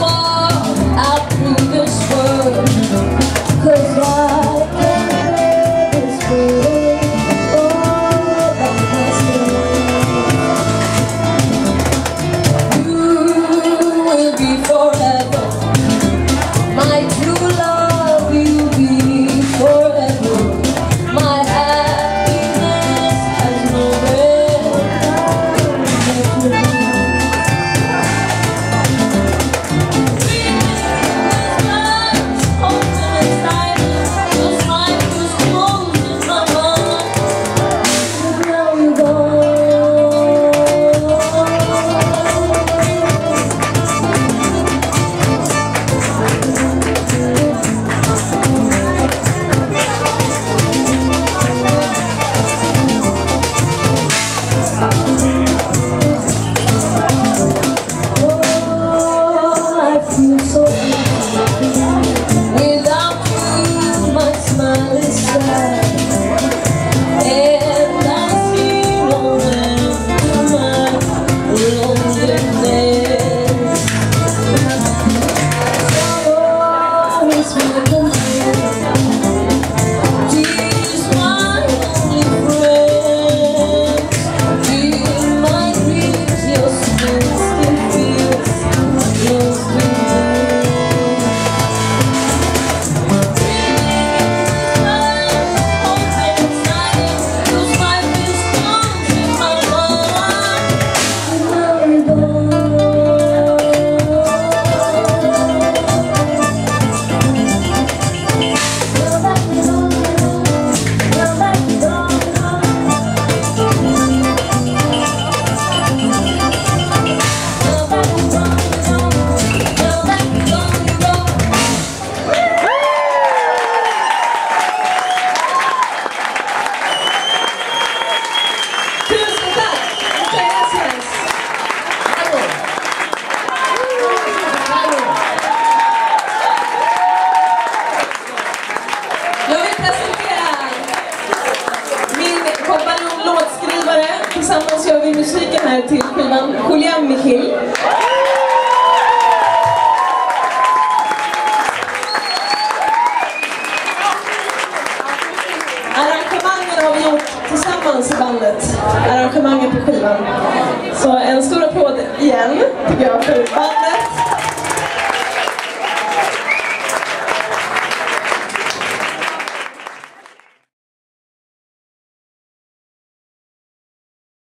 我 lyssnar till skivan Julian Michil. Arrangemangen har vi gjort tillsammans i bandet. Arrangemangen på skivan. Så en stor applåd igen, tycker jag, för bandet.